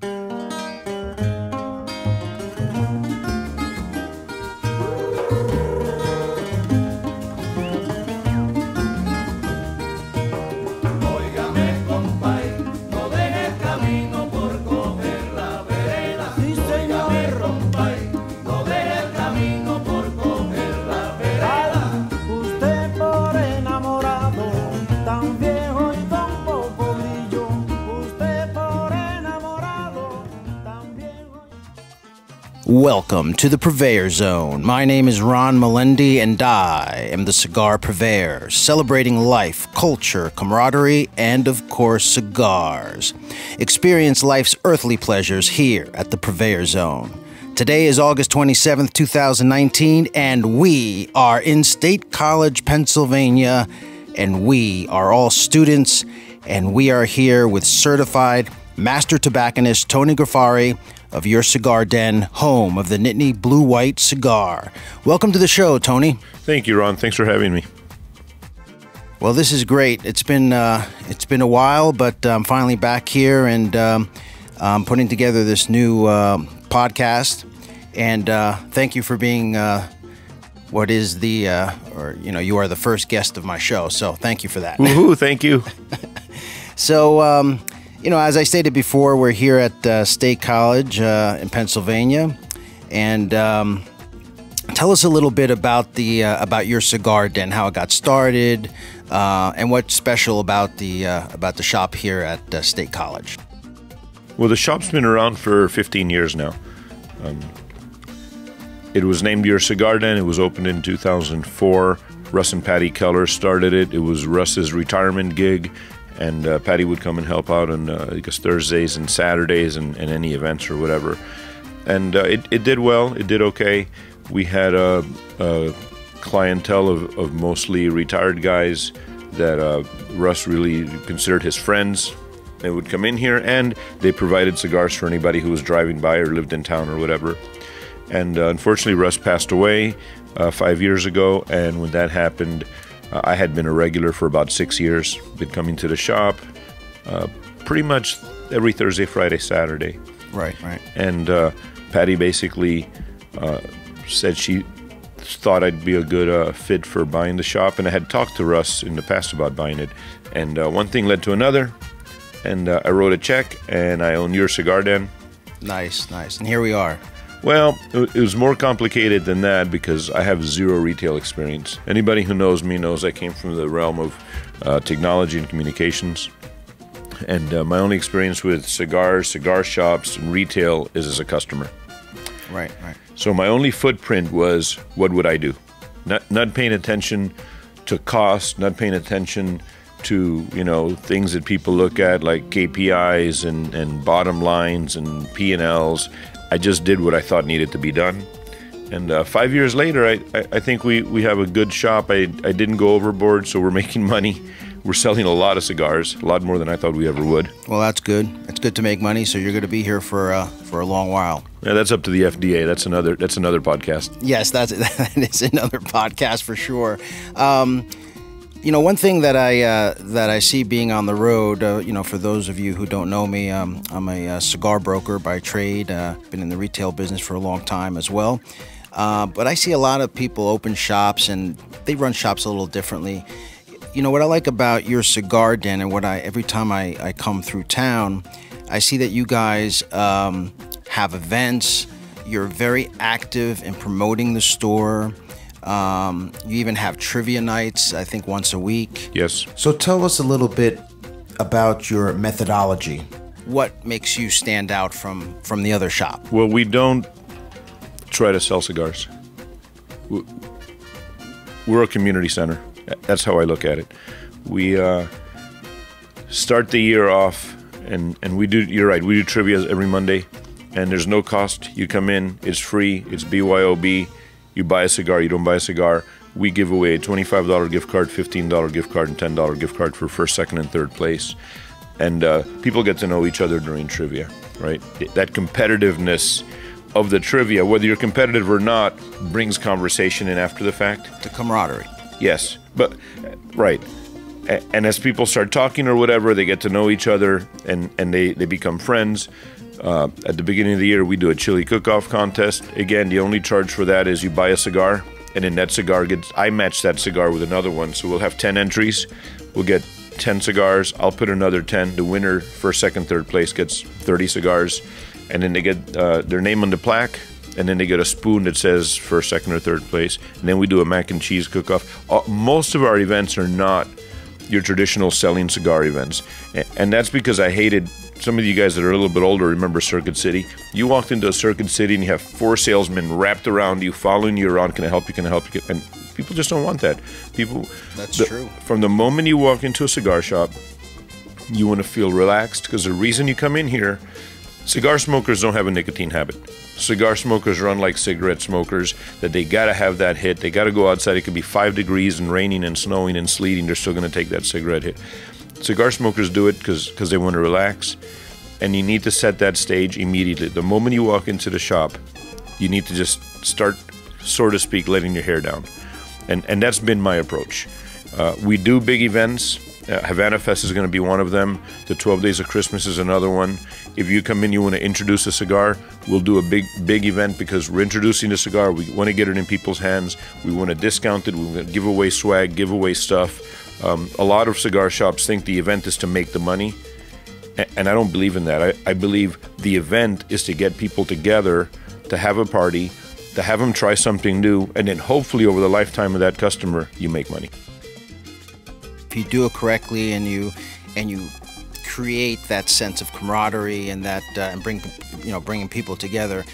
Óigame, Welcome to the Purveyor Zone. My name is Ron Melendi, and I am the cigar purveyor, celebrating life, culture, camaraderie, and of course, cigars. Experience life's earthly pleasures here at the Purveyor Zone. Today is August 27th, 2019, and we are in State College, Pennsylvania, and we are all students, and we are here with certified master tobacconist Tony Ghaffari of Your Cigar Den, home of the Nittany Blue White Cigar. Welcome to the show, Tony. Thank you, Ron. Thanks for having me. Well, this is great. It's been uh, it's been a while, but I'm finally back here and um, I'm putting together this new uh, podcast. And uh, thank you for being uh, what is the uh, or you know you are the first guest of my show. So thank you for that. Woohoo! Thank you. So, um, you know, as I stated before, we're here at uh, State College uh, in Pennsylvania, and um, tell us a little bit about the uh, about your cigar den, how it got started, uh, and what's special about the uh, about the shop here at uh, State College. Well, the shop's been around for 15 years now. Um, it was named Your Cigar Den. It was opened in 2004. Russ and Patty Keller started it. It was Russ's retirement gig, and uh, Patty would come and help out on uh, I guess Thursdays and Saturdays and, and any events or whatever. And uh, it, it did well. It did okay. We had a, a clientele of, of mostly retired guys that uh, Russ really considered his friends. They would come in here and they provided cigars for anybody who was driving by or lived in town or whatever. And uh, unfortunately, Russ passed away uh, five years ago. And when that happened, uh, I had been a regular for about six years, been coming to the shop uh, pretty much every Thursday, Friday, Saturday. Right, right. And uh, Patty basically uh, said she thought I'd be a good uh, fit for buying the shop. And I had talked to Russ in the past about buying it. And uh, one thing led to another. And uh, I wrote a check, and I own your cigar den. Nice, nice. And here we are. Well, it was more complicated than that because I have zero retail experience. Anybody who knows me knows I came from the realm of uh, technology and communications. And uh, my only experience with cigars, cigar shops, and retail is as a customer. Right, right. So my only footprint was what would I do? Not, not paying attention to cost, not paying attention to you know things that people look at like KPIs and, and bottom lines and P and Ls. I just did what I thought needed to be done. And uh, five years later, I, I, I think we, we have a good shop. I, I didn't go overboard, so we're making money. We're selling a lot of cigars, a lot more than I thought we ever would. Well, that's good. It's good to make money, so you're going to be here for uh, for a long while. Yeah, that's up to the FDA. That's another that's another podcast. Yes, that's that is another podcast for sure. Um, you know, one thing that I uh, that I see being on the road. Uh, you know, for those of you who don't know me, um, I'm a uh, cigar broker by trade. Uh, been in the retail business for a long time as well. Uh, but I see a lot of people open shops and they run shops a little differently. You know what I like about your cigar den, and what I every time I, I come through town, I see that you guys um, have events. You're very active in promoting the store. Um, you even have trivia nights, I think once a week. Yes. So tell us a little bit about your methodology. What makes you stand out from from the other shop? Well, we don't try to sell cigars. We're a community center. That's how I look at it. We uh, start the year off, and, and we do. You're right. We do trivia every Monday, and there's no cost. You come in, it's free. It's BYOB. You buy a cigar. You don't buy a cigar. We give away a $25 gift card, $15 gift card, and $10 gift card for first, second, and third place. And uh, people get to know each other during trivia, right? That competitiveness of the trivia, whether you're competitive or not, brings conversation in after the fact. The camaraderie. Yes, but right. And as people start talking or whatever, they get to know each other and, and they, they become friends. Uh, at the beginning of the year, we do a chili cook-off contest. Again, the only charge for that is you buy a cigar, and then that cigar gets I match that cigar with another one. So we'll have ten entries. We'll get ten cigars. I'll put another ten. The winner, first, second, third place, gets thirty cigars, and then they get uh, their name on the plaque. And then they get a spoon that says first, second, or third place. And then we do a mac and cheese cook-off. Uh, most of our events are not your traditional selling cigar events. And that's because I hated some of you guys that are a little bit older remember Circuit City. You walked into a Circuit City and you have four salesmen wrapped around you, following you around. Can I help you? Can I help you? And people just don't want that. People. That's the- true. From the moment you walk into a cigar shop, you want to feel relaxed because the reason you come in here, cigar smokers don't have a nicotine habit. Cigar smokers are unlike cigarette smokers that they gotta have that hit. They gotta go outside. It could be five degrees and raining and snowing and sleeting. They're still gonna take that cigarette hit. Cigar smokers do it because cause they want to relax, and you need to set that stage immediately. The moment you walk into the shop, you need to just start, so to speak, letting your hair down, and and that's been my approach. Uh, we do big events. Uh, Havana Fest is going to be one of them. The 12 Days of Christmas is another one. If you come in, you want to introduce a cigar, we'll do a big, big event because we're introducing the cigar. We want to get it in people's hands. We want to discount it. We want to give away swag, give away stuff. Um, a lot of cigar shops think the event is to make the money, and I don't believe in that. I, I believe the event is to get people together, to have a party, to have them try something new, and then hopefully over the lifetime of that customer, you make money. if you do it correctly and you and you create that sense of camaraderie and that uh, and bring you know bringing people together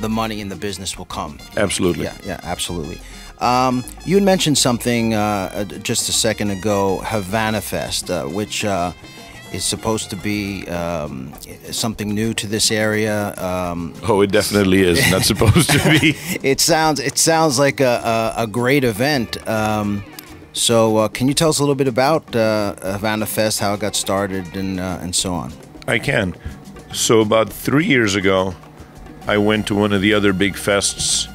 the money in the business will come Absolutely. yeah yeah absolutely um, you had mentioned something uh, uh, just a second ago havana fest uh, which uh, is supposed to be um, something new to this area um, Oh, it definitely is not supposed to be. it sounds it sounds like a, a, a great event. Um, so uh, can you tell us a little bit about uh, Havana Fest, how it got started, and uh, and so on? I can. So about three years ago, I went to one of the other big fests,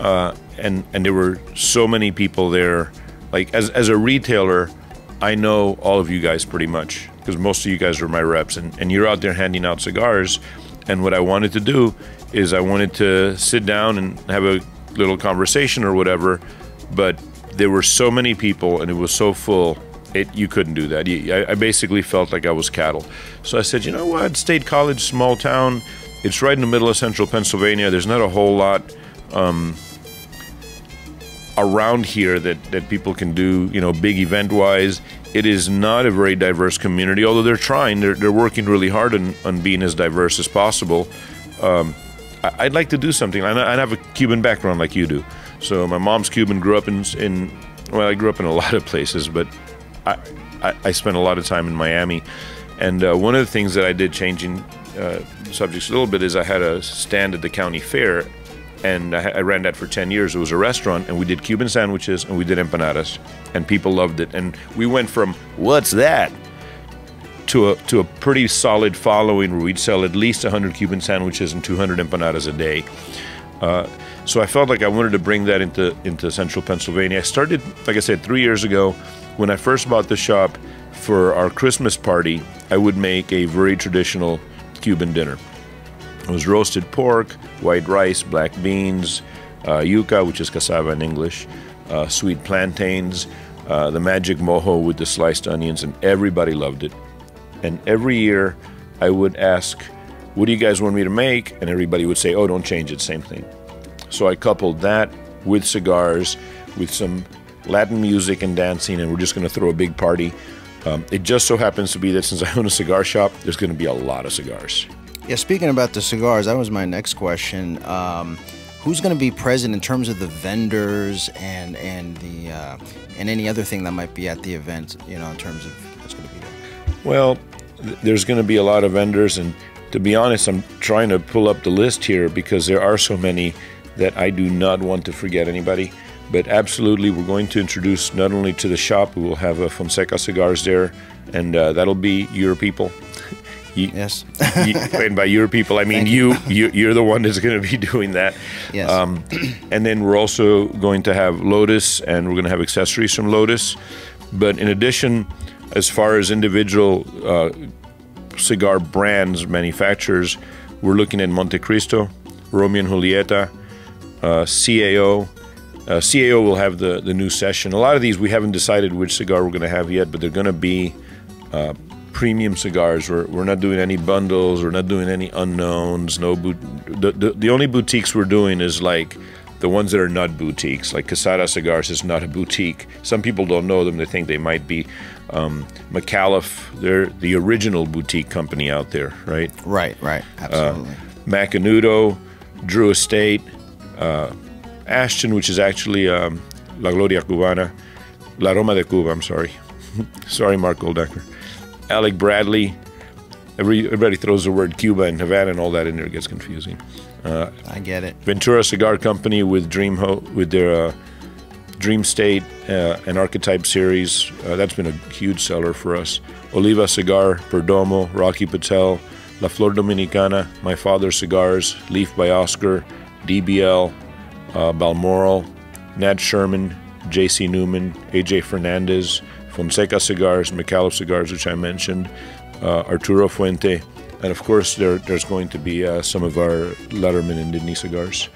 uh, and and there were so many people there. Like as as a retailer, I know all of you guys pretty much because most of you guys are my reps, and and you're out there handing out cigars. And what I wanted to do is I wanted to sit down and have a little conversation or whatever, but there were so many people and it was so full it you couldn't do that. I, I basically felt like I was cattle. So I said, you know what, State College, small town. It's right in the middle of central Pennsylvania. There's not a whole lot um, around here that that people can do. You know, big event wise. It is not a very diverse community, although they're trying. They're, they're working really hard on, on being as diverse as possible. Um, I- I'd like to do something. I I have a Cuban background like you do. So my mom's Cuban. Grew up in in well, I grew up in a lot of places, but I I, I spent a lot of time in Miami. And uh, one of the things that I did, changing uh, subjects a little bit, is I had a stand at the county fair, and I, ran that for ten years. It was a restaurant, and we did Cuban sandwiches and we did empanadas, and people loved it. And we went from what's that to a to a pretty solid following where we'd sell at least 100 Cuban sandwiches and 200 empanadas a day. Uh, so I felt like I wanted to bring that into into central Pennsylvania. I started, like I said, three years ago. When I first bought the shop for our Christmas party, I would make a very traditional Cuban dinner. It was roasted pork, white rice, black beans, uh, yuca, which is cassava in English, uh, sweet plantains, uh, the magic mojo with the sliced onions, and everybody loved it. And every year I would ask, What do you guys want me to make? And everybody would say, Oh, don't change it, same thing. So I coupled that with cigars, with some Latin music and dancing, and we're just going to throw a big party. Um, it just so happens to be that since I own a cigar shop, there's going to be a lot of cigars. Yeah, speaking about the cigars, that was my next question. Um, who's going to be present in terms of the vendors and and the uh, and any other thing that might be at the event? You know, in terms of what's going to be there. Well, th- there's going to be a lot of vendors, and to be honest, I'm trying to pull up the list here because there are so many that I do not want to forget anybody. But absolutely, we're going to introduce not only to the shop, we will have uh, Fonseca cigars there, and uh, that'll be your people. You- Yes. you- and by your people, I mean you. you. You're the one that's going to be doing that. Yes. Um, and then we're also going to have Lotus, and we're going to have accessories from Lotus. But in addition, as far as individual uh, cigar brands, manufacturers, we're looking at Montecristo, Romeo and Julieta, uh, CAO. Uh, CAO will have the, the new session. A lot of these we haven't decided which cigar we're going to have yet, but they're going to be uh, premium cigars. We're, we're not doing any bundles. We're not doing any unknowns. No, boot, the, the the only boutiques we're doing is like the ones that are not boutiques. Like Casada Cigars is not a boutique. Some people don't know them. They think they might be. Um, McAuliffe, they're the original boutique company out there, right? Right, right, absolutely. Macanudo, Drew Estate, uh, Ashton, which is actually um, La Gloria Cubana, La Aroma de Cuba, I'm sorry. sorry, Mark Goldecker. Alec Bradley. Everybody throws the word Cuba and Havana and all that in there. It gets confusing. I get it. Ventura Cigar Company with Dream Ho- with their uh, Dream State uh, and Archetype series. Uh, that's been a huge seller for us. Oliva Cigar, Perdomo, Rocky Patel, La Flor Dominicana, My Father's Cigars, Leaf by Oscar, DBL, uh, Balmoral, Nat Sherman, J.C. Newman, A.J. Fernandez, Fonseca Cigars, McAuliffe Cigars, which I mentioned, uh, Arturo Fuente, and of course there, there's going to be uh, some of our Letterman and Disney cigars.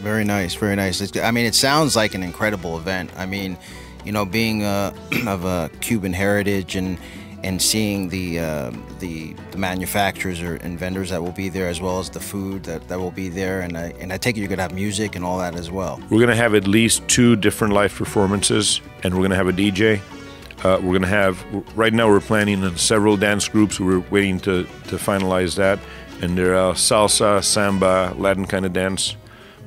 Very nice, very nice. It's, I mean, it sounds like an incredible event. I mean, you know, being uh, of a Cuban heritage and and seeing the uh, the, the manufacturers or, and vendors that will be there, as well as the food that, that will be there, and I and I take it you're gonna have music and all that as well. We're going to have at least two different live performances, and we're going to have a DJ. Uh, we're going to have, right now, we're planning on several dance groups. We're waiting to, to finalize that. And they're uh, salsa, samba, Latin kind of dance.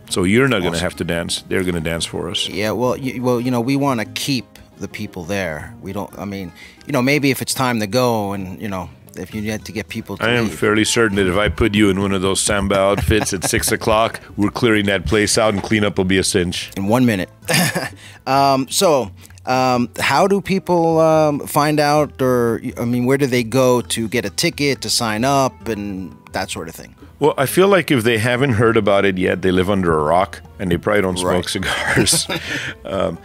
So you're not going to have to dance. They're going to dance for us. Yeah, well, you, well, you know, we want to keep the people there. We don't. I mean, you know, maybe if it's time to go, and you know, if you need to get people to I am leave. fairly certain that if I put you in one of those samba outfits at six o'clock, we're clearing that place out and cleanup will be a cinch. in one minute. um, so, um, how do people um, find out, or I mean, where do they go to get a ticket, to sign up, and that sort of thing? Well, I feel like if they haven't heard about it yet, they live under a rock and they probably don't smoke Right. cigars. um,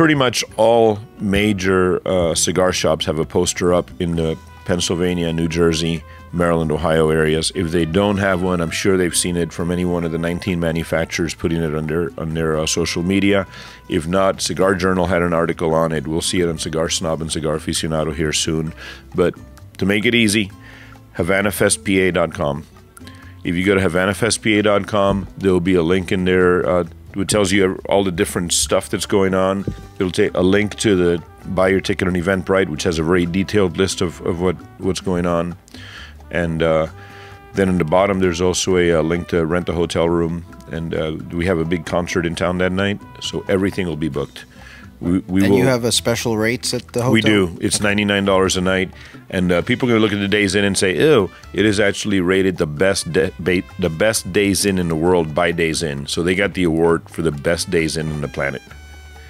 pretty much all major uh, cigar shops have a poster up in the Pennsylvania, New Jersey, Maryland, Ohio areas. If they don't have one, I'm sure they've seen it from any one of the 19 manufacturers putting it on their on their uh, social media. If not, Cigar Journal had an article on it. We'll see it on Cigar Snob and Cigar Aficionado here soon. But to make it easy, HavanaFestPA.com. If you go to HavanaFestPA.com, there will be a link in there. Uh, it tells you all the different stuff that's going on. It'll take a link to the buy your ticket on Eventbrite, which has a very detailed list of, of what, what's going on. And uh, then in the bottom, there's also a, uh link to rent a hotel room. And uh, we have a big concert in town that night, so everything will be booked. We, we And will, you have a special rates at the hotel. we do. It's ninety nine dollars a night, and uh, people are gonna look at the Days Inn and say, "Ew, it is actually rated the best de- the best Days Inn in the world by Days Inn." So they got the award for the best Days Inn on the planet.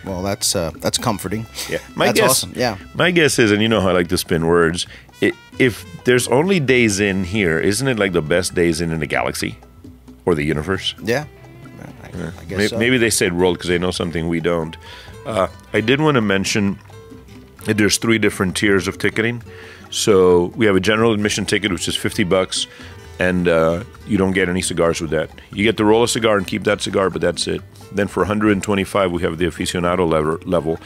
Well, that's uh, that's comforting. Yeah, my that's guess. awesome. Yeah. my guess is, and you know how I like to spin words. i if there's only Days Inn here, isn't it like the best Days Inn in the galaxy or the universe? Yeah. I, I guess May- so. Maybe they said world because they know something we don't. Uh, I did want to mention that there's three different tiers of ticketing. So we have a general admission ticket, which is 50 bucks, and uh, you don't get any cigars with that. You get to roll a cigar and keep that cigar, but that's it. Then for 125, we have the aficionado level,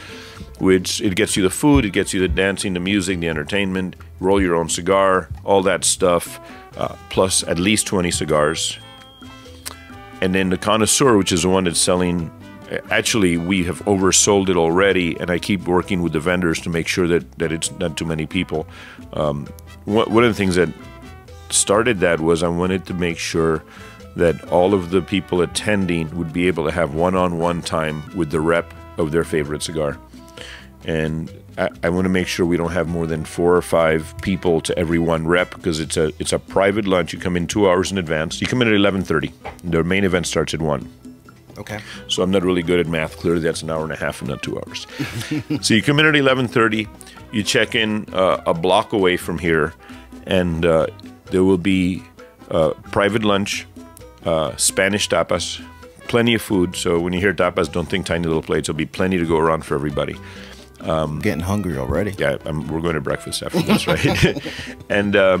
which it gets you the food, it gets you the dancing, the music, the entertainment, roll your own cigar, all that stuff, uh, plus at least 20 cigars and then the connoisseur, which is the one that's selling. Actually, we have oversold it already, and I keep working with the vendors to make sure that, that it's not too many people. Um, one, of the things that started that was I wanted to make sure that all of the people attending would be able to have one-on-one time with the rep of their favorite cigar, and I, I want to make sure we don't have more than four or five people to every one rep because it's a it's a private lunch. You come in two hours in advance. You come in at eleven thirty. The main event starts at one. Okay. So I'm not really good at math. Clearly, that's an hour and a half and not two hours. so you come in at 11:30. You check in uh, a block away from here, and uh, there will be uh, private lunch, uh, Spanish tapas, plenty of food. So when you hear tapas, don't think tiny little plates. There'll be plenty to go around for everybody. I'm getting hungry already. Yeah, I'm, we're going to breakfast after this, right? and uh,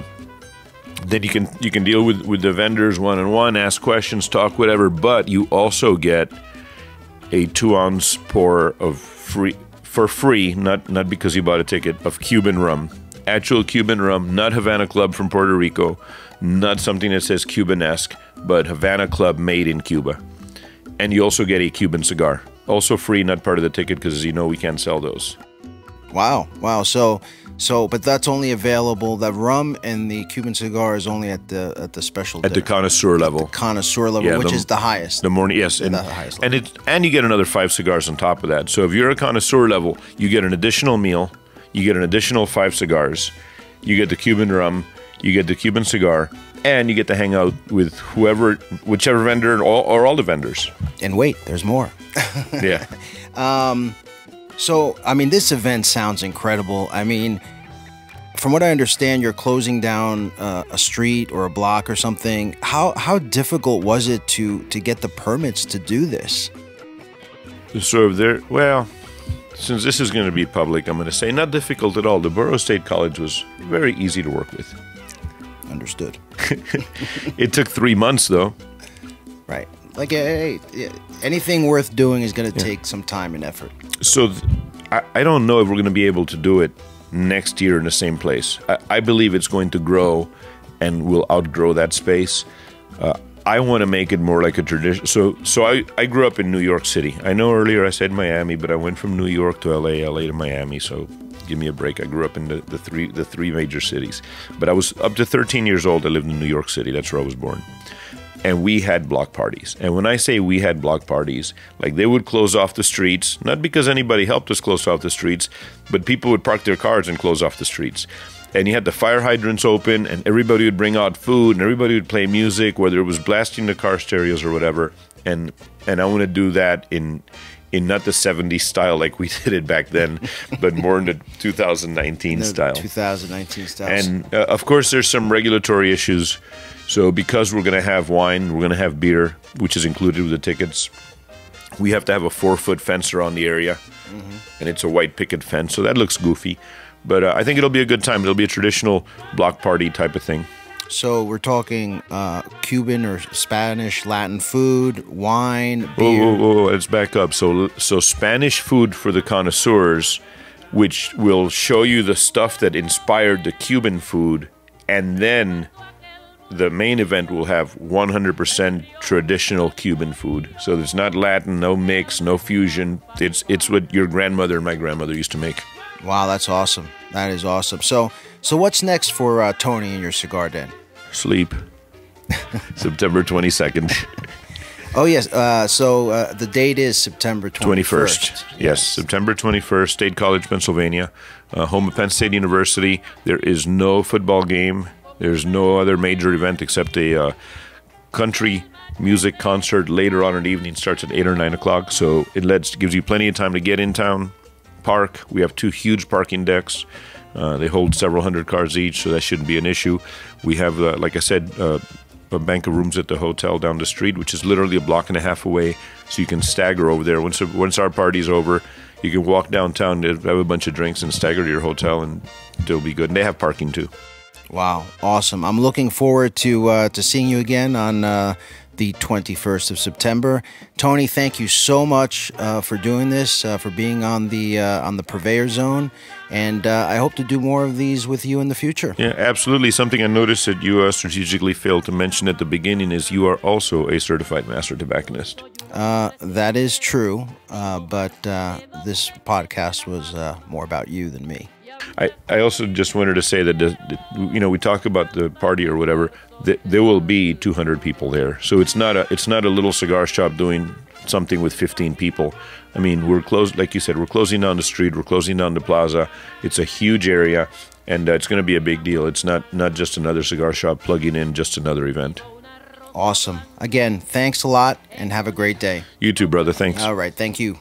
then you can you can deal with with the vendors one on one, ask questions, talk whatever. But you also get a two ounce pour of free for free, not not because you bought a ticket of Cuban rum, actual Cuban rum, not Havana Club from Puerto Rico, not something that says Cubanesque, but Havana Club made in Cuba. And you also get a Cuban cigar, also free, not part of the ticket because as you know we can't sell those. Wow, wow. So, so, but that's only available. The rum and the Cuban cigar is only at the at the special At the connoisseur level. connoisseur level, Yeah, which the- is the highest. The morning, yes, and the highest and it and you get another five cigars on top of that. So if you're a connoisseur level, you get an additional meal, you get an additional five cigars, you get the Cuban rum, you get the Cuban cigar, and you get to hang out with whoever, whichever vendor, or, or all the vendors. and wait, there's more. Yeah, um, So, I mean, this event sounds incredible. I mean, from what I understand, you're closing down uh, a street or a block or something. How how difficult was it to to get the permits to do this? so there, well. Since this is going to be public, I'm going to say not difficult at all. The Borough State College was very easy to work with. Understood. It took three months, though. Right. Like hey, hey, anything worth doing is going to take some time and effort. So th- I, I don't know if we're going to be able to do it next year in the same place. I, I believe it's going to grow and we'll outgrow that space. Uh, I want to make it more like a tradition. So, so I, I grew up in New York City. I know earlier I said Miami, but I went from New York to LA, LA to Miami. So, give me a break. I grew up in the, the three the three major cities. But I was up to 13 years old. I lived in New York City. That's where I was born and we had block parties. And when I say we had block parties, like they would close off the streets, not because anybody helped us close off the streets, but people would park their cars and close off the streets. And you had the fire hydrants open, and everybody would bring out food, and everybody would play music, whether it was blasting the car stereos or whatever. And and I want to do that in in not the 70s style like we did it back then, but more in the 2019 The style. 2019 style. And uh, of course, there's some regulatory issues. So because we're going to have wine, we're going to have beer, which is included with the tickets. We have to have a four foot fence around the area, and it's a white picket fence, so that looks goofy. But uh, I think it'll be a good time. It'll be a traditional block party type of thing. so we're talking uh, Cuban or Spanish, Latin food, wine, Whoa, beer. whoa, whoa, let's back up. So, so Spanish food for the connoisseurs, which will show you the stuff that inspired the Cuban food, and then the main event will have 100% traditional Cuban food. So it's not Latin, no mix, no fusion. It's it's what your grandmother and my grandmother used to make. Wow, that's awesome. That is awesome. So, so what's next for uh, Tony and your cigar den? Sleep. September 22nd, Oh yes. Uh, so uh, the date is September 21st. 21st. Yes, September 21st, State College, Pennsylvania, uh, home of Penn State University. There is no football game. There's no other major event except a uh, country music concert later on in the evening. Starts at 8 or 9 o'clock. So it lets, gives you plenty of time to get in town, park. We have two huge parking decks. Uh, they hold several hundred cars each, so that shouldn't be an issue. We have, uh, like I said, uh, a bank of rooms at the hotel down the street, which is literally a block and a half away, so you can stagger over there. Once once our party's over, you can walk downtown, have a bunch of drinks, and stagger to your hotel, and it'll be good. And they have parking too. Wow, awesome! I'm looking forward to uh, to seeing you again on uh, the 21st of September. Tony, thank you so much uh, for doing this, uh, for being on the uh, on the Purveyor Zone, and uh, I hope to do more of these with you in the future. Yeah, absolutely. Something I noticed that you uh, strategically failed to mention at the beginning is you are also a certified master tobacconist. Uh, that is true, uh, but uh, this podcast was uh, more about you than me. I, I also just wanted to say that, the, you know we talk about the party or whatever. Th- there will be 200 people there, so it's not a it's not a little cigar shop doing something with 15 people. I mean, we're closed, like you said, we're closing down the street, we're closing down the plaza. It's a huge area, and uh, it's going to be a big deal. It's not not just another cigar shop plugging in just another event. Awesome. Again, thanks a lot, and have a great day. You too, brother. Thanks. All right, thank you.